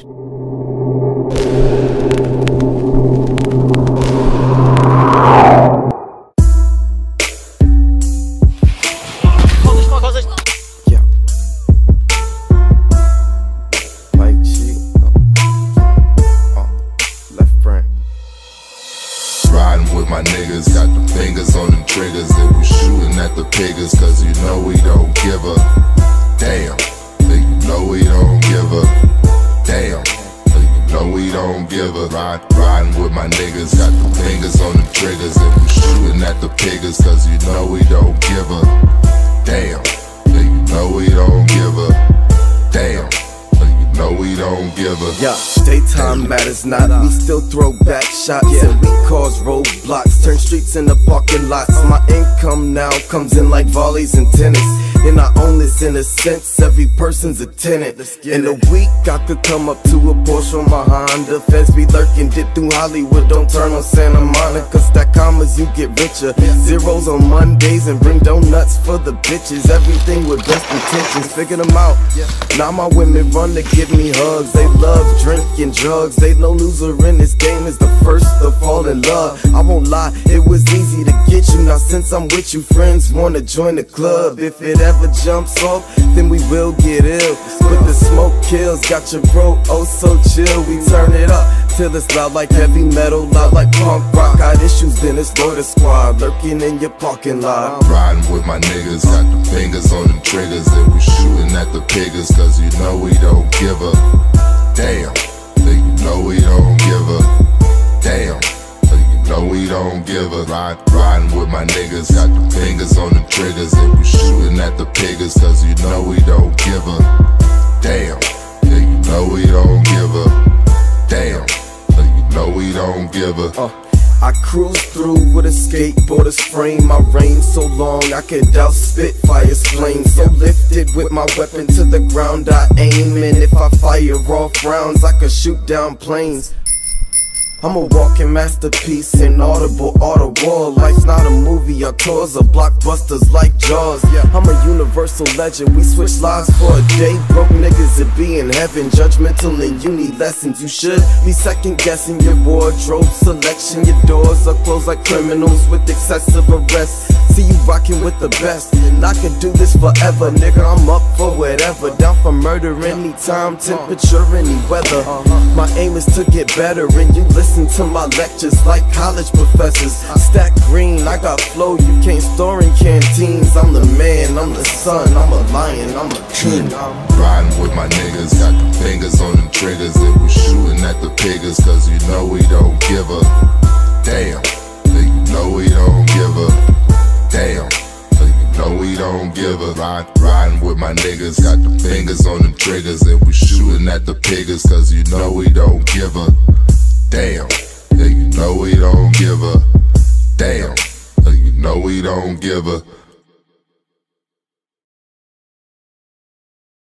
my niggas, got the fingers on triggers. They was shooting at the cause you know we don't give a damn. Then you know we don't give a damn. Know we don't give a ride. Riding with my niggas, got the fingers on them triggers. They was shooting at the piggers, cause you know we don't give a damn. Then you know we don't give a damn. Then you know we don't give a Yeah, daytime matters not. We still throw back shots and we cause roadblocks. Turn streets into parking lots. My income now comes in like volleys and tennis. And I own this in a sense, every person's a tenant. In a week, I could come up to a Porsche or my Honda. Feds be lurking, dip through Hollywood, don't turn on Santa Monica. Stack commas, you get richer. Zeros on Mondays and bring donuts for the bitches. Everything with best intentions, figure them out. Now my women run to give me hugs. They love drinking drugs. They no loser in this game is the first to fall in love. I won't lie, it was easy to get you. Now since I'm with you, friends wanna join the club. If it ever jumps off, then we will get ill. But the smoke kills, got your bro oh so chill. We turn it up till it's loud like heavy metal, loud like punk rock. Got issues, then it's Loiter Squad lurking in your parking lot. Riding with my niggas, got the fingers on them triggers, and we shooting at the piggers, cause you know we don't give a damn. Know we don't give a damn. Know we don't give a ride. Riding with my niggas, got the fingers on them triggers, and we shooting at the piggers, cause you know we don't give a damn. Then you know we don't give a damn. You know we don't give a Uh, I cruise through with a skateboarder's frame. My reign so long I can douse Spitfire's flame. So lifted with my weapon to the ground, I aim. And if I fire off rounds, I can shoot down planes. I'm a walking masterpiece, inaudible, audible. Life's not a movie, our tours are blockbusters like Jaws. I'm a universal legend, we switch lives for a day. Broke niggas that be in heaven, judgmental and you need lessons. You should be second guessing your wardrobe selection. Your doors are closed like criminals with excessive arrest. See you rocking with the best, and I can do this forever, nigga. I'm up for whatever, murder anytime, temperature, any weather. My aim is to get better, and you listen to my lectures like college professors. Stack green, I got flow you can't store in canteens. I'm the man, I'm the son, I'm a lion, I'm a king. Riding with my niggas, got the fingers on them triggers, and we shooting at the piggers, cause you know we don't give a we don't give a ride. Riding with my niggas, got the fingers on them triggers, and we shooting at the piggers, cause you know we don't give a damn. Then you know we don't give a damn. Then you know we don't give a